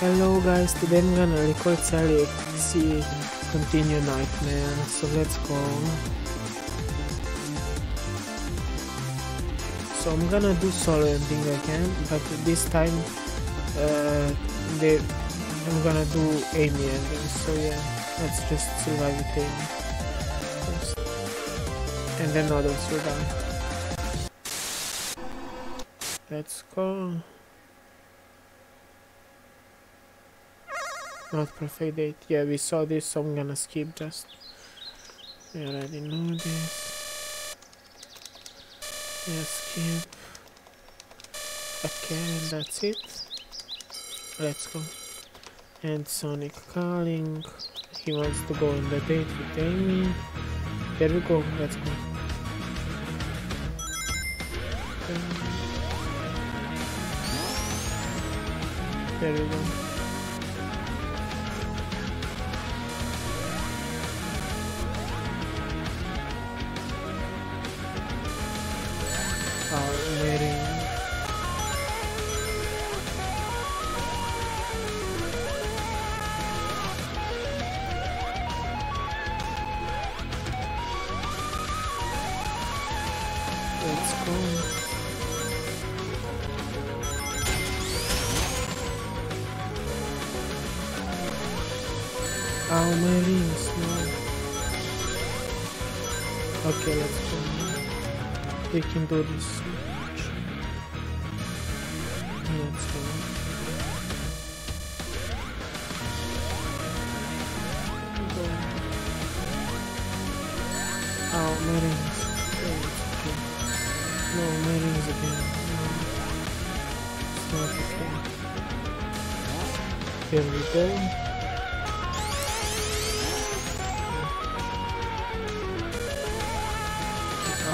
Hello guys, today I'm gonna record Sally.exe Continue Nightmare, so let's go. So I'm gonna do solo ending again, but this time uh, they, I'm gonna do Amy ending, so yeah, let's just survive with Amy. And then others will die. Let's go. Not perfect date. Yeah, we saw this, so I'm gonna skip just. We already know this. Yeah, skip. Okay, and that's it. Let's go. And Sonic calling. He wants to go on the date with Amy. There we go, let's go. There we go. Let's go. Oh, my rings, no. Okay, let's go. We can do this. Let's go. Go. Oh, my rings. Okay. No, rings again. No. Here we go.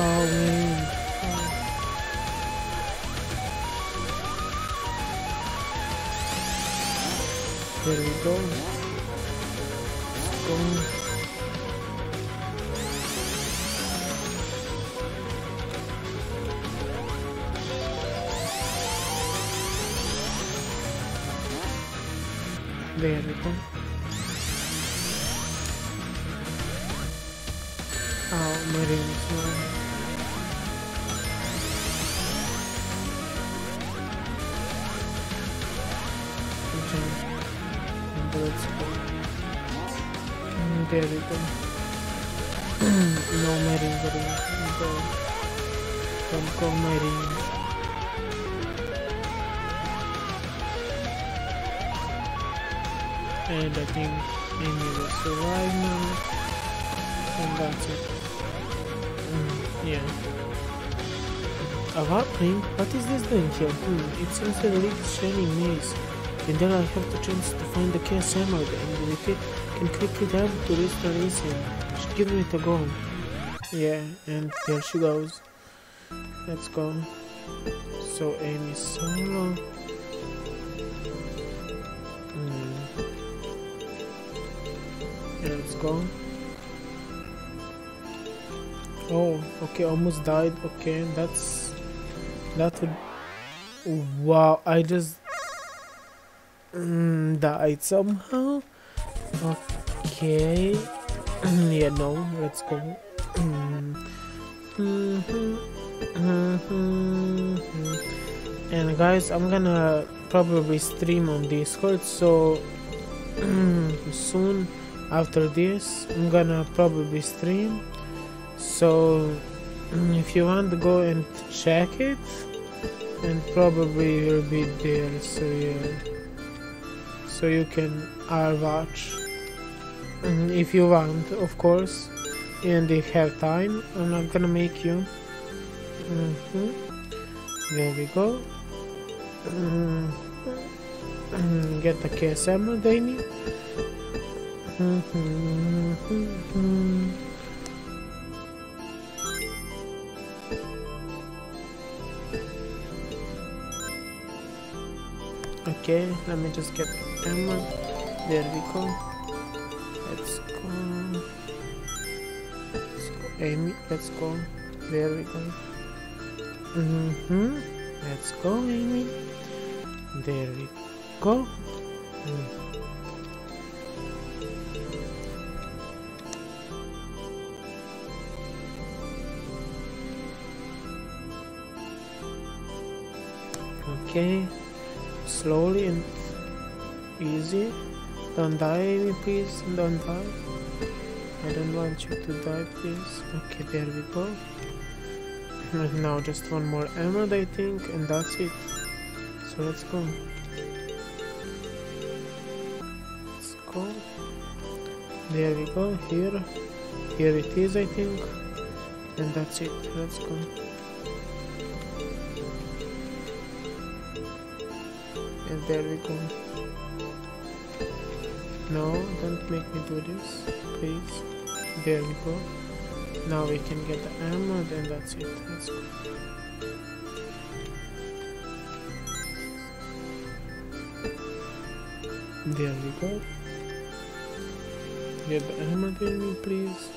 Oh, man. There we go. There we go. Oh, my ring is not. Okay. And let's go. Mm, There And I think Amy will survive now. And that's it. Mm, yeah. A warping? What is this doing here? Hmm, it seems a little shining maze. And then I have the chance to find the chaos emerald and with it can quickly dive to restore Asim. Should give it a go. Yeah, and there she goes. Let's go. So Amy solo. Hmm. Yeah, let's go. Oh, okay, almost died. Okay, that's that would. Wow, I just mm, died somehow. Okay, yeah, no, let's go. And guys, I'm gonna probably stream on Discord, so soon after this, I'm gonna probably stream. So if you want to go and check it, and probably will be there. So yeah, so you can uh, watch Mm, if you want, of course, and if have time. I'm not gonna make you. Mhm. There we go. Mhm. Mm, Get the KSM, Danny. Okay, let me just get Emma. There we go. Let's go. Let's go, Amy. Let's go. There we go. Mm-hmm. Let's go, Amy. There we go. Okay, slowly and easy. Don't die, please. Don't die. I don't want you to die, please. Okay, there we go. And now just one more emerald, I think, and that's it. So let's go. Let's go. There we go. Here, here it is, I think, and that's it. Let's go. There we go. No, don't make me do this, please. There we go. Now we can get the ammo, and that's it. Let's go. There we go. Get the ammo there, me, please.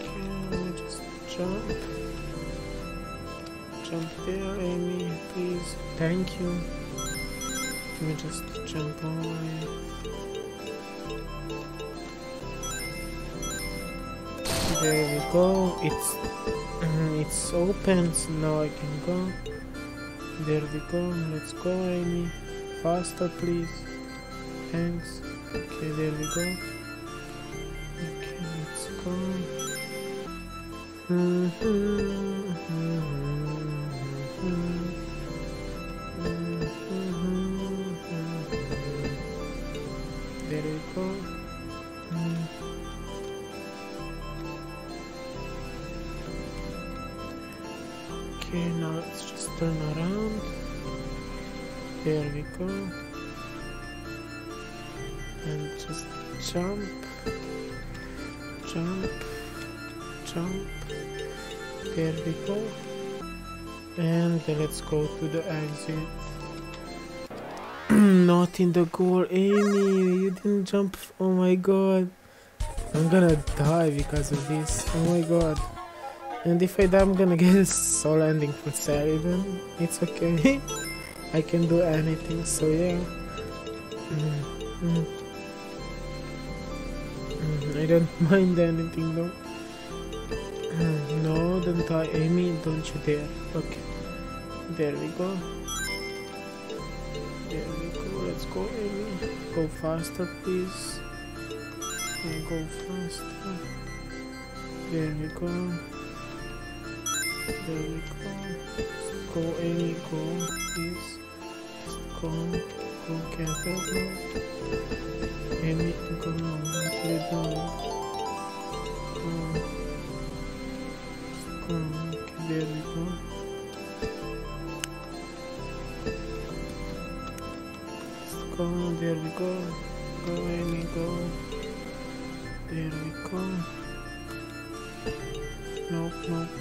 Okay, let me just jump. Jump there, Amy, please. Thank you. Let me just jump away. There we go. It's mm, it's open, so now I can go. There we go. Let's go, Amy. Faster, please. Thanks. Okay, there we go. Okay, let's go. There And just jump, jump, jump. There we go. And let's go to the exit. Not in the goal, Amy. You didn't jump. Oh my god. I'm gonna die because of this. Oh my god. And if I die, I'm gonna get a soul ending for Sally then. It's okay. I can do anything, so yeah. Mm, mm. I don't mind anything though. No, don't die, Amy, don't you dare. Okay. There we go. There we go, let's go, Amy. Go faster, please. And go faster. There we go. There we go. Go, Amy, go, please. Go.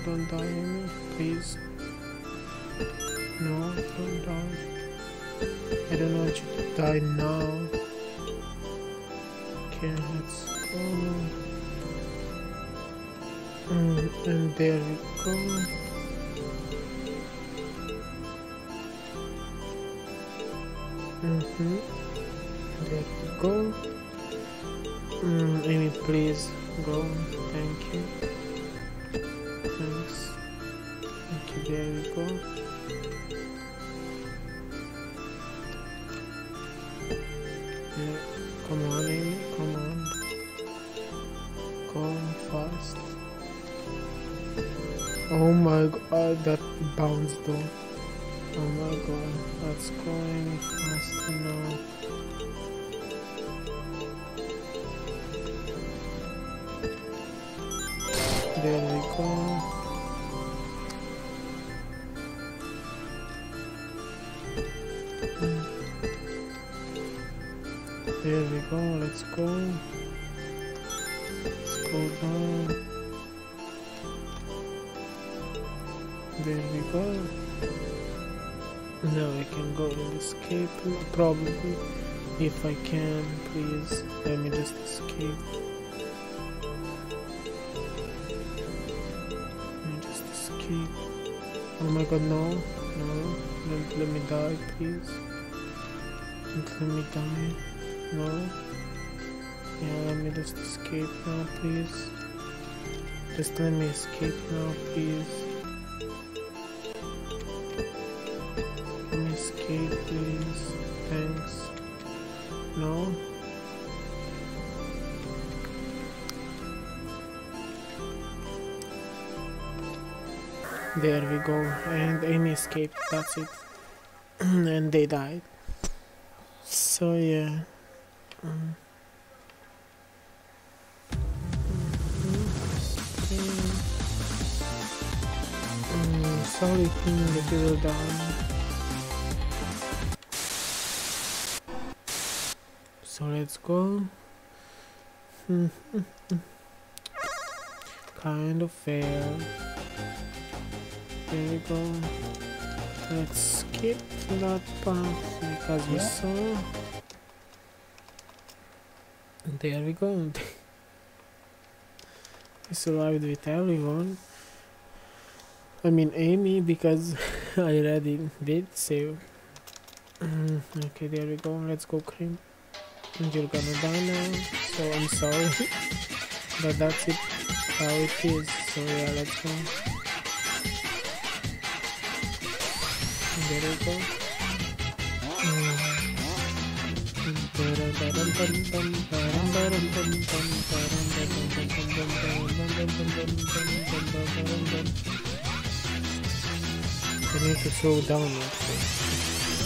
Don't die, please. No, don't die. I don't want you to die now. Okay, let's go. Mm, and there we go. Mm-hmm. There we go. Mm, Amy, please go. Thank you. Thanks. Okay, there we go. That bounced though. Oh my god, that's going fast now. There we go. Hmm. There we go, let's go. Let's go down. There we go. Now I can go and escape, probably. If I can, please, let me just escape. Let me just escape. Oh my god, no, no, don't let me die, please. don't let me die. No. Yeah, let me just escape now, please. Just let me escape now, please. No? There we go. And Amy escaped. That's it. and they died. So yeah. Mm. Sorry thing that you were down. So let's go. kind of fair. There we go. Let's skip that part because we Yeah. saw. There we go. we survived with everyone. I mean Amy because I already did save. Okay, there we go. Let's go, Cream. You're gonna die now, so I'm sorry. but that's it, how it is. So yeah, let's go. There we go. Mm. I need to slow down actually.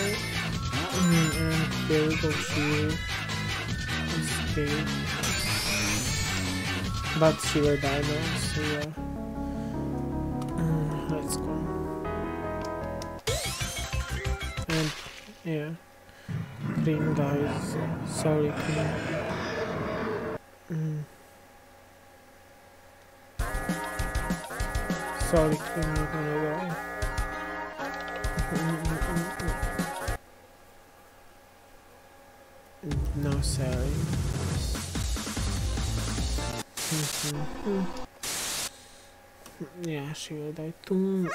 We. Mm, and there we go. Will escape. But she will die now, so yeah. Mm, let's go. And yeah. Green guys. Sorry, green. Mm. Sorry, Kim, you're gonna die. Sorry. yeah, she will die too.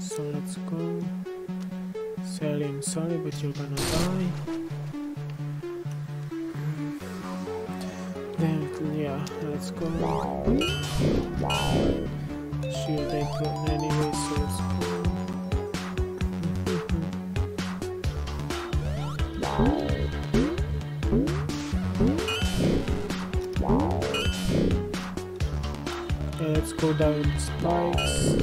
So let's go. Sally, I'm sorry, but you're gonna die. Then, yeah, let's go. She'll die too anyway, so let's go. Down spikes.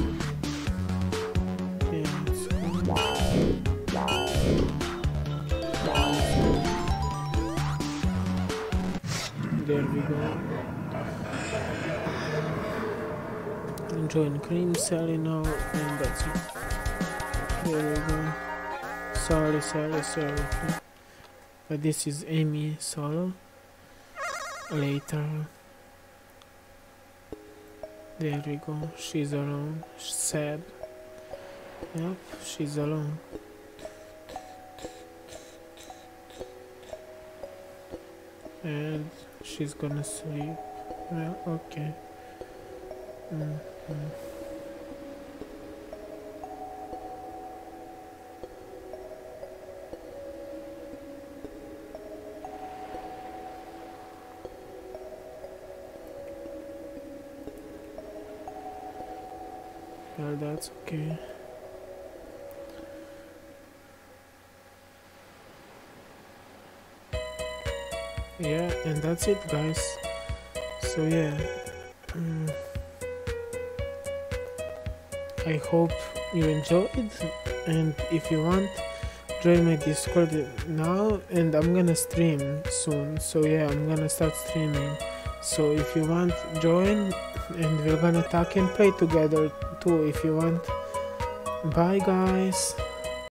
There we go. Join cream Sally now, and that's it. There we go. Sorry, sorry, sorry. But this is Amy solo. Later. There we go. She's alone. Sad. Yep, she's alone. And she's gonna sleep. Well, okay. Mm -hmm. That's okay. Yeah, and that's it, guys. So, yeah. Mm. I hope you enjoyed, and if you want, join my Discord now, and I'm gonna stream soon. So, yeah, I'm gonna start streaming. So, if you want, join, and we're gonna talk and play together too if you want. Bye, guys.